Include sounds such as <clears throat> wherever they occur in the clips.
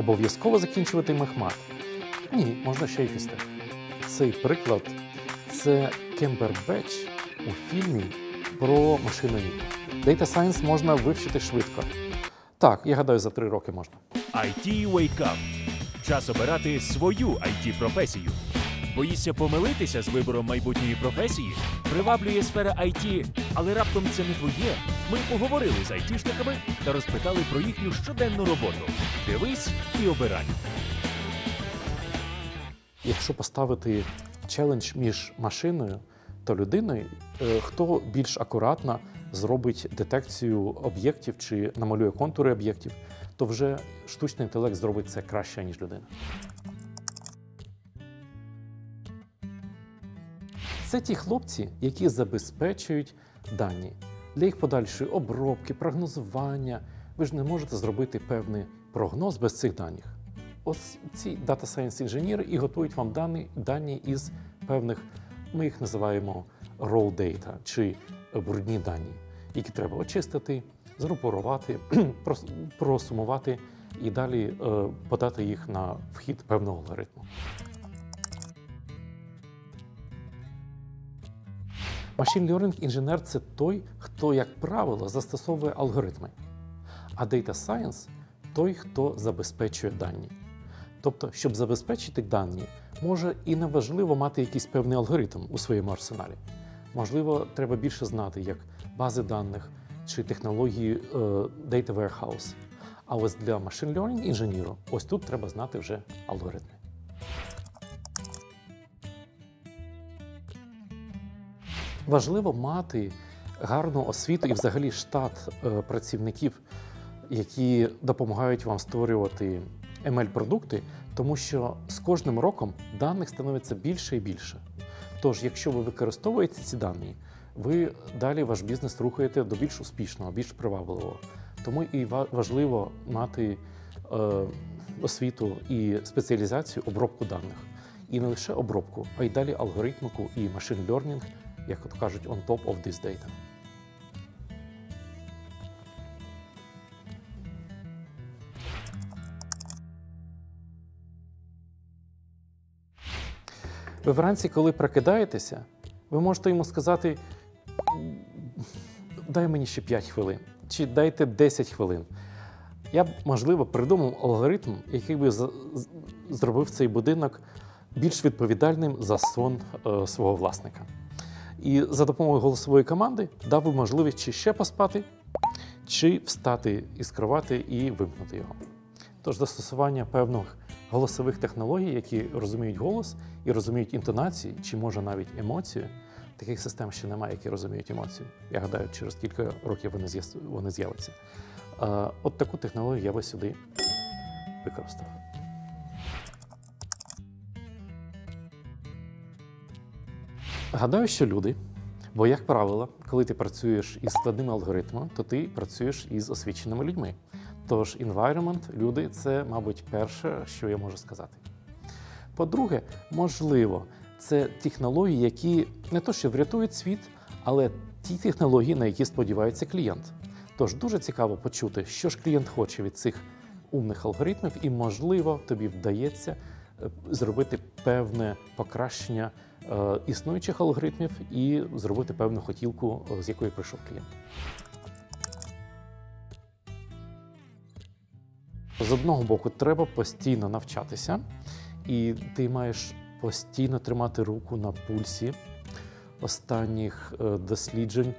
обов'язково закінчувати мехмат? Ні, можна ще й фізтех. Цей приклад це Кембербеч у фільмі про машину Ніко. Data Science можна вивчити швидко. Так, я гадаю, за три роки можна. IT Wake Up. Час обирати свою it професію. Боїшся помилитися з вибором майбутньої професії? Приваблює сфера IT, але раптом це не твоє. Ми поговорили з айтішниками та розпитали про їхню щоденну роботу. Дивись і обирай. Якщо поставити челендж між машиною та людиною, е, хто більш акуратно зробить детекцію об'єктів чи намалює контури об'єктів, то вже штучний інтелект зробить це краще, ніж людина. Це ті хлопці, які забезпечують дані для їх подальшої обробки, прогнозування. Ви ж не можете зробити певний прогноз без цих даних. Ось ці Data Science інженери і готують вам дані, дані із певних, ми їх називаємо raw data, чи брудні дані, які треба очистити, згрупувати, <clears throat> прос- просумувати і далі е, подати їх на вхід певного алгоритму. Machine Learning інженер це той, хто, як правило, застосовує алгоритми. А Data Science той, хто забезпечує дані. Тобто, щоб забезпечити дані, може і не важливо мати якийсь певний алгоритм у своєму арсеналі. Можливо, треба більше знати, як бази даних чи технології е, Data Warehouse. А ось для Machine Learning інженеру ось тут треба знати вже алгоритми. Важливо мати гарну освіту і взагалі штат е, працівників, які допомагають вам створювати ML-продукти, тому що з кожним роком даних становиться більше і більше. Тож, якщо ви використовуєте ці дані, ви далі ваш бізнес рухаєте до більш успішного, більш привабливого. Тому і ва- важливо мати е, освіту і спеціалізацію обробку даних. І не лише обробку, а й далі алгоритмику і machine learning, як от кажуть, on top of this data. Ви вранці, коли прокидаєтеся, ви можете йому сказати: дай мені ще 5 хвилин, чи дайте 10 хвилин. Я б, можливо, придумав алгоритм, який би зробив цей будинок більш відповідальним за сон е, свого власника. І за допомогою голосової команди дав би можливість чи ще поспати, чи встати із кровати і вимкнути його. Тож застосування певних голосових технологій, які розуміють голос і розуміють інтонації, чи може навіть емоцію. Таких систем ще немає, які розуміють емоцію. Я гадаю, через кілька років вони з'являться. Е, От таку технологію я би сюди використав. Гадаю, що люди, бо, як правило, коли ти працюєш із складними алгоритмами, то ти працюєш із освіченими людьми. Тож environment, люди це, мабуть, перше, що я можу сказати. По-друге, можливо, це технології, які не то що врятують світ, але ті технології, на які сподівається клієнт. Тож дуже цікаво почути, що ж клієнт хоче від цих умних алгоритмів, і, можливо, тобі вдається е, зробити певне покращення існуючих алгоритмів і зробити певну хотілку, е, з якої прийшов клієнт. З одного боку, треба постійно навчатися, і ти маєш постійно тримати руку на пульсі останніх е, досліджень,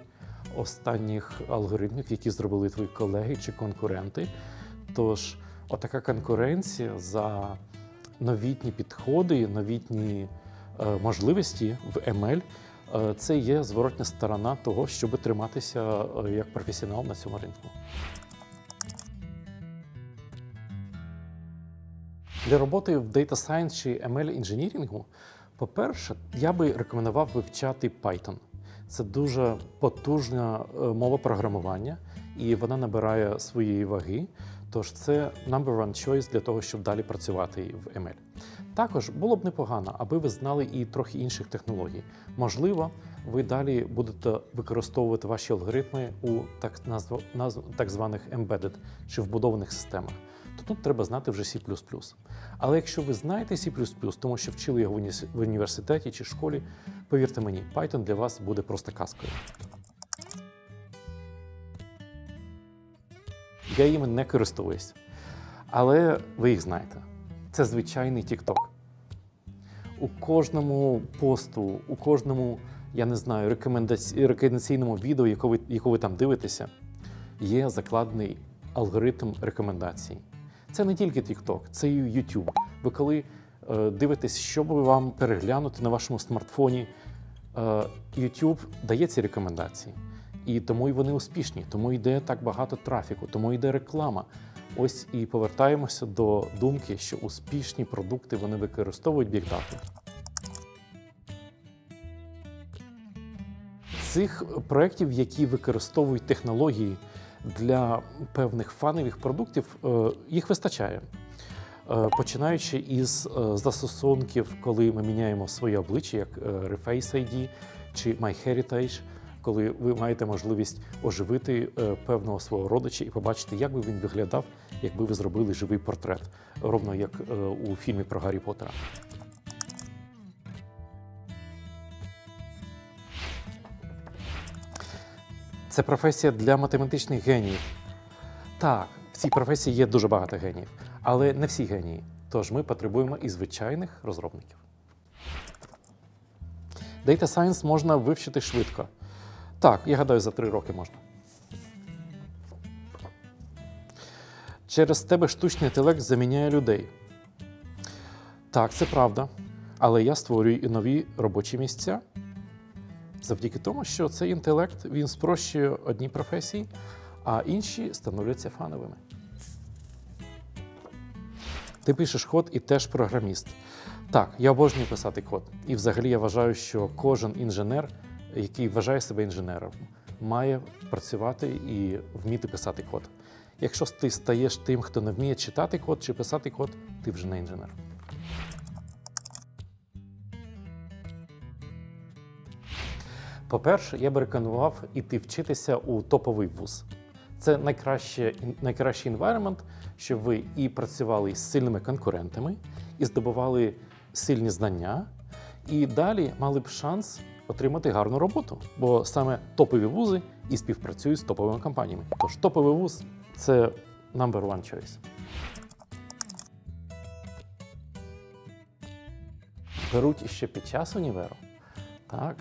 останніх алгоритмів, які зробили твої колеги чи конкуренти. Тож, отака конкуренція за новітні підходи, новітні е, можливості в ML е, це є зворотня сторона того, щоб триматися е, як професіонал на цьому ринку. Для роботи в Data Science чи ML інженірінгу, по-перше, я би рекомендував вивчати Python. Це дуже потужна е, мова програмування, і вона набирає своєї ваги. Тож це number one choice для того, щоб далі працювати в ML. Також було б непогано, аби ви знали і трохи інших технологій. Можливо, ви далі будете використовувати ваші алгоритми у так, назв... назв... так званих embedded чи вбудованих системах. то тут треба знати вже C++. Але якщо ви знаєте C++, тому що вчили його в уні- в університеті чи школі, повірте мені, Python для вас буде просто казкою. Я їм не користуюсь. Але ви їх знаєте. Це звичайний TikTok. У кожному посту, у кожному, я не знаю, рекомендаційному відео, яке ви, яке ви там дивитеся, є закладений алгоритм рекомендацій. Це не тільки TikTok, це і YouTube. Ви коли е, дивитесь, що би вам переглянути на вашому смартфоні, е, YouTube дає ці рекомендації. І тому і вони успішні, тому йде так багато трафіку, тому йде реклама. Ось і повертаємося до думки, що успішні продукти вони використовують бігдату. Цих проєктів, які використовують технології для певних фанових продуктів, е, їх вистачає. Е, Починаючи із е, застосунків, коли ми міняємо своє обличчя, як Reface ID чи MyHeritage, коли ви маєте можливість оживити е, певного свого родича і побачити, як би він виглядав, якби ви зробили живий портрет, ровно як е, у фільмі про Гаррі Поттера. Це професія для математичних геніїв. Так, в цій професії є дуже багато геніїв, але не всі генії. Тож ми потребуємо і звичайних розробників. Data Science можна вивчити швидко. Так, я гадаю, за три роки можна. Через тебе штучний інтелект заміняє людей. Так, це правда. Але я створюю і нові робочі місця завдяки тому, що цей інтелект він спрощує одні професії, а інші становляться фановими. Ти пишеш код і теж програміст. Так, я обожнюю писати код. І взагалі я вважаю, що кожен інженер, який вважає себе інженером, має працювати і вміти писати код. Якщо ти стаєш тим, хто не вміє читати код чи писати код, ти вже не інженер. По-перше, я би рекомендував іти вчитися у топовий вуз. Це найкращий environment, щоб ви і працювали з сильними конкурентами, і здобували сильні знання, і далі мали б шанс отримати гарну роботу. Бо саме топові вузи і співпрацюють з топовими компаніями. Тож топовий вуз це number one choice. Беруть іще під час універу. Так.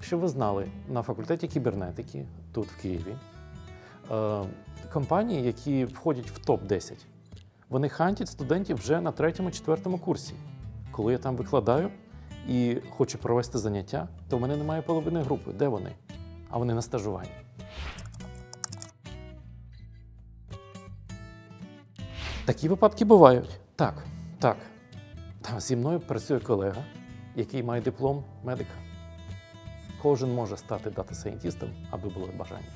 Щоб ви знали, на факультеті кібернетики тут в Києві е, компанії, які входять в топ-10, вони хантять студентів вже на третьому-четвертому курсі. Коли я там викладаю і хочу провести заняття, то в мене немає половини групи. Де вони? А вони на стажуванні. Такі випадки бувають. Так, так. Та, зі мною працює колега, який має диплом медика. Кожен може стати дата-сайентістом, аби було бажання.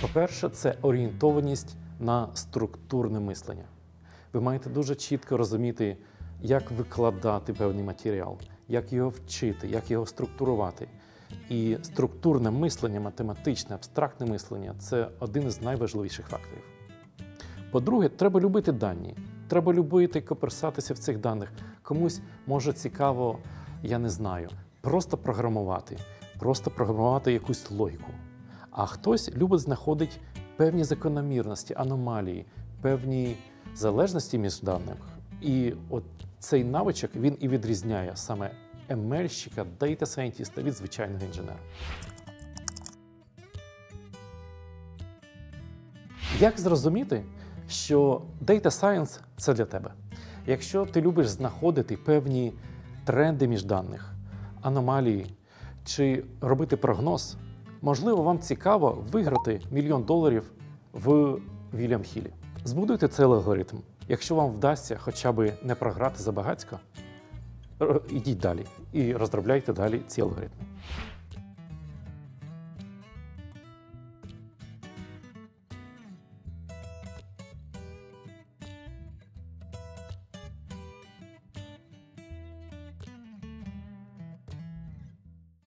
По-перше, це орієнтованість на структурне мислення. Ви маєте дуже чітко розуміти, як викладати певний матеріал, як його вчити, як його структурувати. І структурне мислення, математичне, абстрактне мислення це один із найважливіших факторів. По-друге, треба любити дані. Треба любити коперсатися в цих даних. Комусь може цікаво, я не знаю, просто програмувати, просто програмувати якусь логіку. А хтось любить знаходити певні закономірності, аномалії, певні залежності між даними. І от цей навичок він і відрізняє саме ML-щика, дейта сайентіста від звичайного інженера. Як зрозуміти, що Data Science – це для тебе? Якщо ти любиш знаходити певні тренди між даних, аномалії чи робити прогноз, можливо, вам цікаво виграти мільйон доларів в Вільям Хілі. Збудуйте цей алгоритм. Якщо вам вдасться хоча б не програти забагацько, ідіть далі і розробляйте далі ці алгоритми.